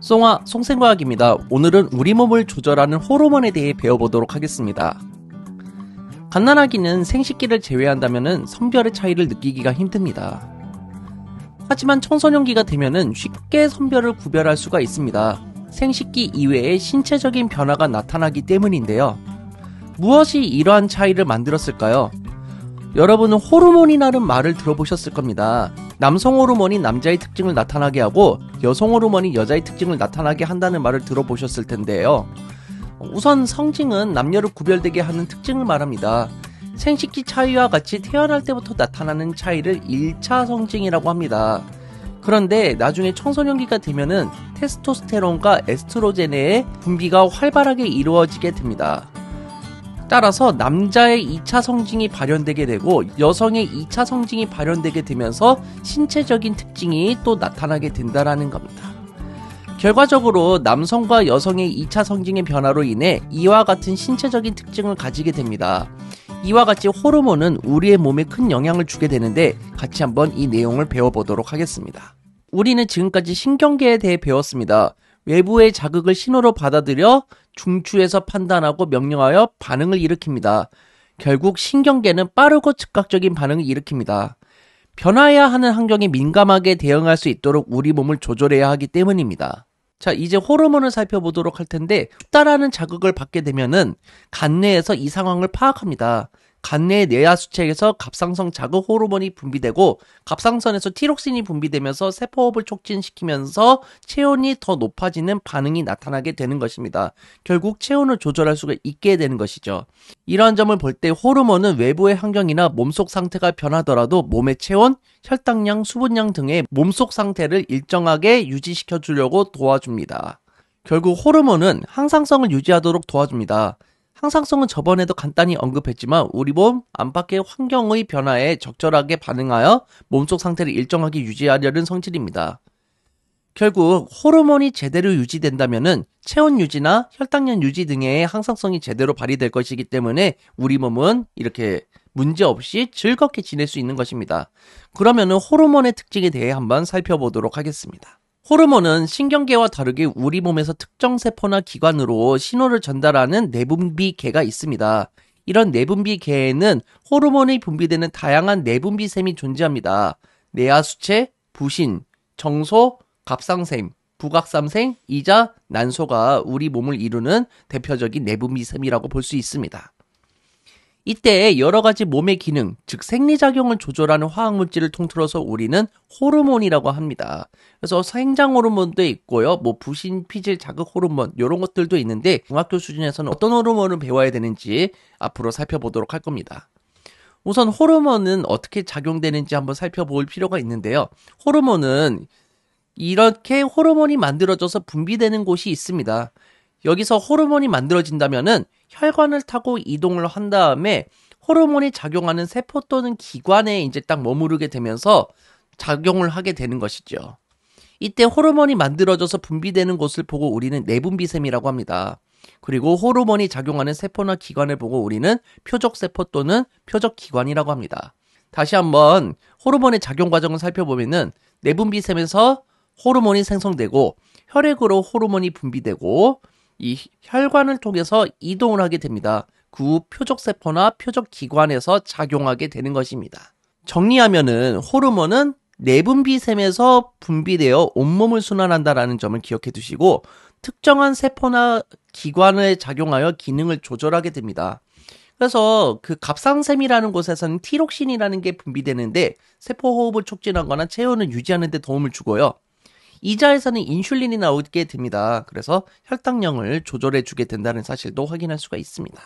송아 송생과학입니다. 오늘은 우리 몸을 조절하는 호르몬에 대해 배워보도록 하겠습니다. 갓난아기는 생식기를 제외한다면 성별의 차이를 느끼기가 힘듭니다. 하지만 청소년기가 되면 쉽게 성별을 구별할 수가 있습니다. 생식기 이외에 신체적인 변화가 나타나기 때문인데요. 무엇이 이러한 차이를 만들었을까요? 여러분은 호르몬이라는 말을 들어보셨을 겁니다. 남성 호르몬이 남자의 특징을 나타나게 하고 여성 호르몬이 여자의 특징을 나타나게 한다는 말을 들어보셨을 텐데요. 우선 성징은 남녀를 구별되게 하는 특징을 말합니다. 생식기 차이와 같이 태어날 때부터 나타나는 차이를 1차 성징이라고 합니다. 그런데 나중에 청소년기가 되면은 테스토스테론과 에스트로겐의 분비가 활발하게 이루어지게 됩니다. 따라서 남자의 2차 성징이 발현되게 되고 여성의 2차 성징이 발현되게 되면서 신체적인 특징이 또 나타나게 된다라는 겁니다. 결과적으로 남성과 여성의 2차 성징의 변화로 인해 이와 같은 신체적인 특징을 가지게 됩니다. 이와 같이 호르몬은 우리의 몸에 큰 영향을 주게 되는데 같이 한번 이 내용을 배워보도록 하겠습니다. 우리는 지금까지 신경계에 대해 배웠습니다. 외부의 자극을 신호로 받아들여 중추에서 판단하고 명령하여 반응을 일으킵니다. 결국 신경계는 빠르고 즉각적인 반응을 일으킵니다. 변화해야 하는 환경에 민감하게 대응할 수 있도록 우리 몸을 조절해야 하기 때문입니다. 자, 이제 호르몬을 살펴보도록 할 텐데, 춥다라는 자극을 받게 되면은 간내에서 이 상황을 파악합니다. 간내 내하수체에서 갑상선 자극 호르몬이 분비되고 갑상선에서 티록신이 분비되면서 세포호흡을 촉진시키면서 체온이 더 높아지는 반응이 나타나게 되는 것입니다. 결국 체온을 조절할 수가 있게 되는 것이죠. 이러한 점을 볼 때 호르몬은 외부의 환경이나 몸속 상태가 변하더라도 몸의 체온, 혈당량, 수분량 등의 몸속 상태를 일정하게 유지시켜 주려고 도와줍니다. 결국 호르몬은 항상성을 유지하도록 도와줍니다. 항상성은 저번에도 간단히 언급했지만 우리 몸 안팎의 환경의 변화에 적절하게 반응하여 몸속 상태를 일정하게 유지하려는 성질입니다. 결국 호르몬이 제대로 유지된다면 체온 유지나 혈당량 유지 등의 항상성이 제대로 발휘될 것이기 때문에 우리 몸은 이렇게 문제없이 즐겁게 지낼 수 있는 것입니다. 그러면 호르몬의 특징에 대해 한번 살펴보도록 하겠습니다. 호르몬은 신경계와 다르게 우리 몸에서 특정 세포나 기관으로 신호를 전달하는 내분비계가 있습니다. 이런 내분비계에는 호르몬이 분비되는 다양한 내분비샘이 존재합니다. 내하수체, 부신, 정소, 갑상샘, 부각삼생, 이자, 난소가 우리 몸을 이루는 대표적인 내분비샘이라고 볼 수 있습니다. 이때 여러 가지 몸의 기능, 즉 생리작용을 조절하는 화학물질을 통틀어서 우리는 호르몬이라고 합니다. 그래서 생장 호르몬도 있고요. 뭐 부신, 피질, 자극 호르몬 이런 것들도 있는데 중학교 수준에서는 어떤 호르몬을 배워야 되는지 앞으로 살펴보도록 할 겁니다. 우선 호르몬은 어떻게 작용되는지 한번 살펴볼 필요가 있는데요. 호르몬은 이렇게 호르몬이 만들어져서 분비되는 곳이 있습니다. 여기서 호르몬이 만들어진다면은 혈관을 타고 이동을 한 다음에 호르몬이 작용하는 세포 또는 기관에 이제 딱 머무르게 되면서 작용을 하게 되는 것이죠. 이때 호르몬이 만들어져서 분비되는 곳을 보고 우리는 내분비샘이라고 합니다. 그리고 호르몬이 작용하는 세포나 기관을 보고 우리는 표적세포 또는 표적기관이라고 합니다. 다시 한번 호르몬의 작용 과정을 살펴보면은 내분비샘에서 호르몬이 생성되고 혈액으로 호르몬이 분비되고 이 혈관을 통해서 이동을 하게 됩니다. 그 표적세포나 표적기관에서 작용하게 되는 것입니다. 정리하면은 호르몬은 내분비샘에서 분비되어 온몸을 순환한다라는 점을 기억해 두시고 특정한 세포나 기관에 작용하여 기능을 조절하게 됩니다. 그래서 그 갑상샘이라는 곳에서는 티록신이라는 게 분비되는데 세포 호흡을 촉진하거나 체온을 유지하는 데 도움을 주고요. 이자에서는 인슐린이 나오게 됩니다. 그래서 혈당량을 조절해 주게 된다는 사실도 확인할 수가 있습니다.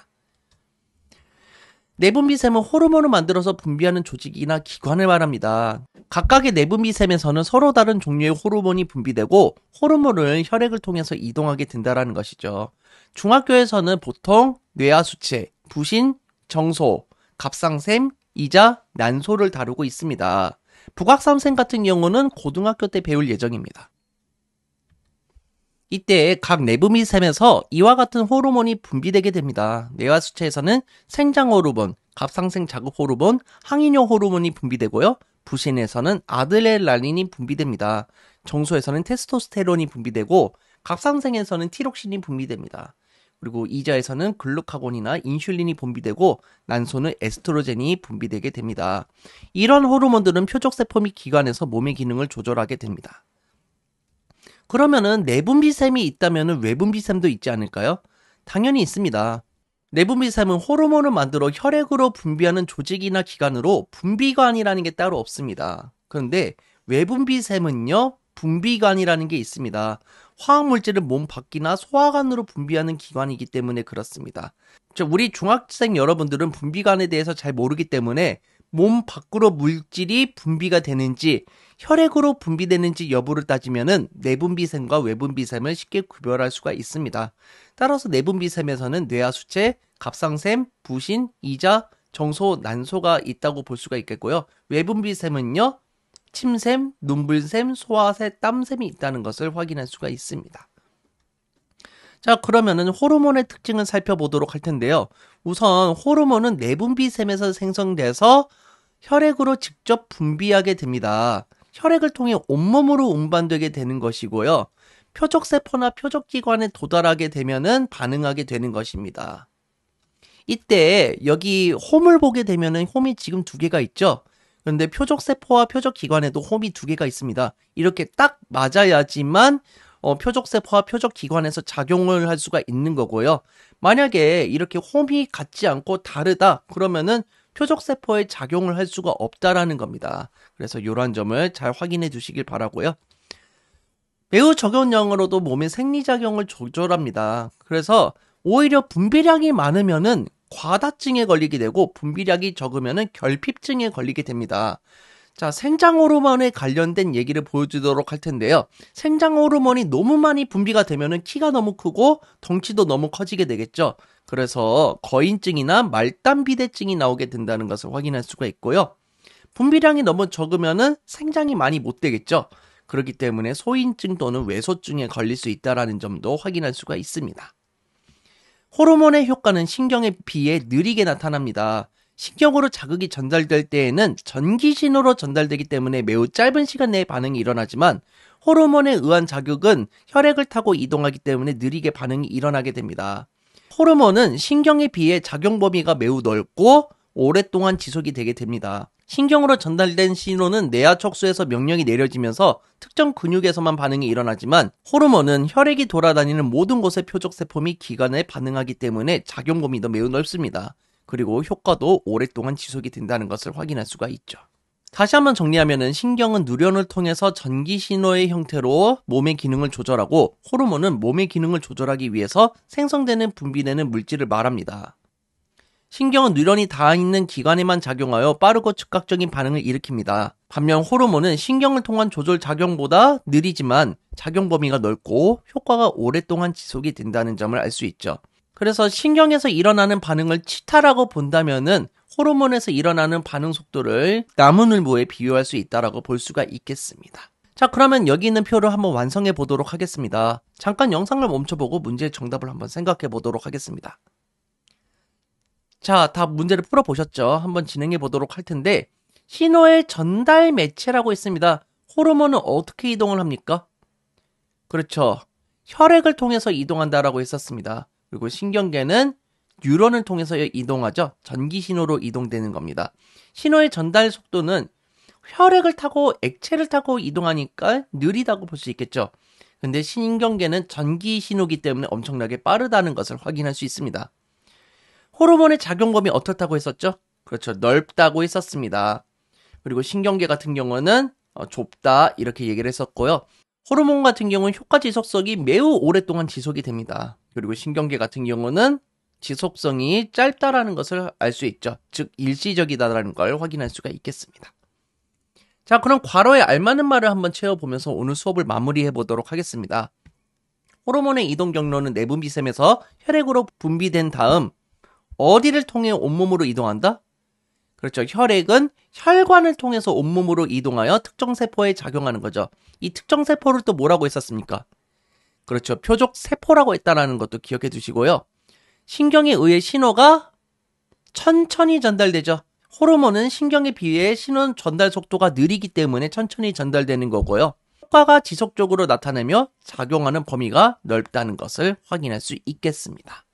내분비샘은 호르몬을 만들어서 분비하는 조직이나 기관을 말합니다. 각각의 내분비샘에서는 서로 다른 종류의 호르몬이 분비되고 호르몬을 혈액을 통해서 이동하게 된다는 것이죠. 중학교에서는 보통 뇌하 수체, 부신, 정소, 갑상샘, 이자, 난소를 다루고 있습니다. 북악삼생 같은 경우는 고등학교 때 배울 예정입니다. 이때 각 내부 미샘에서 이와 같은 호르몬이 분비되게 됩니다. 뇌하수체에서는 생장 호르몬, 갑상생 자극 호르몬, 항인효 호르몬이 분비되고요. 부신에서는 아드레날린이 분비됩니다. 정소에서는 테스토스테론이 분비되고 갑상생에서는 티록신이 분비됩니다. 그리고 이자에서는 글루카곤이나 인슐린이 분비되고 난소는 에스트로겐이 분비되게 됩니다. 이런 호르몬들은 표적세포 및 기관에서 몸의 기능을 조절하게 됩니다. 그러면은 내분비샘이 있다면 외분비샘도 있지 않을까요? 당연히 있습니다. 내분비샘은 호르몬을 만들어 혈액으로 분비하는 조직이나 기관으로 분비관이라는 게 따로 없습니다. 그런데 외분비샘은요, 분비관이라는 게 있습니다. 화학물질을 몸 밖이나 소화관으로 분비하는 기관이기 때문에 그렇습니다. 우리 중학생 여러분들은 분비관에 대해서 잘 모르기 때문에 몸 밖으로 물질이 분비가 되는지 혈액으로 분비되는지 여부를 따지면은 내분비샘과 외분비샘을 쉽게 구별할 수가 있습니다. 따라서 내분비샘에서는 뇌하수체, 갑상샘, 부신, 이자, 정소, 난소가 있다고 볼 수가 있겠고요. 외분비샘은요. 침샘, 눈불샘, 소화새, 땀샘이 있다는 것을 확인할 수가 있습니다. 자, 그러면은 호르몬의 특징을 살펴보도록 할 텐데요. 우선 호르몬은 내분비샘에서 생성돼서 혈액으로 직접 분비하게 됩니다. 혈액을 통해 온몸으로 운반되게 되는 것이고요. 표적세포나 표적기관에 도달하게 되면은 반응하게 되는 것입니다. 이때 여기 홈을 보게 되면은 홈이 지금 두 개가 있죠. 그런데 표적세포와 표적기관에도 홈이 두 개가 있습니다. 이렇게 딱 맞아야지만 어, 표적세포와 표적기관에서 작용을 할 수가 있는 거고요. 만약에 이렇게 홈이 같지 않고 다르다 그러면은 표적세포에 작용을 할 수가 없다라는 겁니다. 그래서 이러한 점을 잘 확인해 주시길 바라고요. 매우 적은 양으로도 몸의 생리작용을 조절합니다. 그래서 오히려 분비량이 많으면은 과다증에 걸리게 되고 분비량이 적으면은 결핍증에 걸리게 됩니다. 자, 생장 호르몬에 관련된 얘기를 보여주도록 할 텐데요. 생장 호르몬이 너무 많이 분비가 되면은 키가 너무 크고 덩치도 너무 커지게 되겠죠. 그래서 거인증이나 말단비대증이 나오게 된다는 것을 확인할 수가 있고요. 분비량이 너무 적으면은 생장이 많이 못 되겠죠. 그렇기 때문에 소인증 또는 외소증에 걸릴 수 있다라는 점도 확인할 수가 있습니다. 호르몬의 효과는 신경에 비해 느리게 나타납니다. 신경으로 자극이 전달될 때에는 전기신호로 전달되기 때문에 매우 짧은 시간 내에 반응이 일어나지만 호르몬에 의한 자극은 혈액을 타고 이동하기 때문에 느리게 반응이 일어나게 됩니다. 호르몬은 신경에 비해 작용 범위가 매우 넓고 오랫동안 지속이 되게 됩니다. 신경으로 전달된 신호는 뇌하 척수에서 명령이 내려지면서 특정 근육에서만 반응이 일어나지만 호르몬은 혈액이 돌아다니는 모든 곳의 표적세포 및 기관에 반응하기 때문에 작용 범위도 매우 넓습니다. 그리고 효과도 오랫동안 지속이 된다는 것을 확인할 수가 있죠. 다시 한번 정리하면은 신경은 누련을 통해서 전기 신호의 형태로 몸의 기능을 조절하고 호르몬은 몸의 기능을 조절하기 위해서 생성되는 분비되는 물질을 말합니다. 신경은 뉴런이 닿아 있는 기관에만 작용하여 빠르고 즉각적인 반응을 일으킵니다. 반면 호르몬은 신경을 통한 조절 작용보다 느리지만 작용 범위가 넓고 효과가 오랫동안 지속이 된다는 점을 알 수 있죠. 그래서 신경에서 일어나는 반응을 치타라고 본다면은 호르몬에서 일어나는 반응 속도를 나무늘보에 비유할 수 있다라고 볼 수가 있겠습니다. 자, 그러면 여기 있는 표를 한번 완성해 보도록 하겠습니다. 잠깐 영상을 멈춰보고 문제의 정답을 한번 생각해 보도록 하겠습니다. 자, 다 문제를 풀어보셨죠? 한번 진행해 보도록 할 텐데, 신호의 전달 매체라고 있습니다. 호르몬은 어떻게 이동을 합니까? 그렇죠. 혈액을 통해서 이동한다라고 했었습니다. 그리고 신경계는 뉴런을 통해서 이동하죠. 전기 신호로 이동되는 겁니다. 신호의 전달 속도는 혈액을 타고 액체를 타고 이동하니까 느리다고 볼 수 있겠죠. 근데 신경계는 전기 신호기 때문에 엄청나게 빠르다는 것을 확인할 수 있습니다. 호르몬의 작용 범위 어떻다고 했었죠? 그렇죠. 넓다고 했었습니다. 그리고 신경계 같은 경우는 어, 좁다 이렇게 얘기를 했었고요. 호르몬 같은 경우는 효과 지속성이 매우 오랫동안 지속이 됩니다. 그리고 신경계 같은 경우는 지속성이 짧다라는 것을 알 수 있죠. 즉 일시적이다라는 걸 확인할 수가 있겠습니다. 자, 그럼 괄호에 알맞는 말을 한번 채워보면서 오늘 수업을 마무리해 보도록 하겠습니다. 호르몬의 이동 경로는 내분비샘에서 혈액으로 분비된 다음 어디를 통해 온몸으로 이동한다? 그렇죠. 혈액은 혈관을 통해서 온몸으로 이동하여 특정 세포에 작용하는 거죠. 이 특정 세포를 또 뭐라고 했었습니까? 그렇죠. 표적 세포라고 했다라는 것도 기억해 두시고요. 신경에 의해 신호가 천천히 전달되죠. 호르몬은 신경에 비해 신호 전달 속도가 느리기 때문에 천천히 전달되는 거고요. 효과가 지속적으로 나타내며 작용하는 범위가 넓다는 것을 확인할 수 있겠습니다.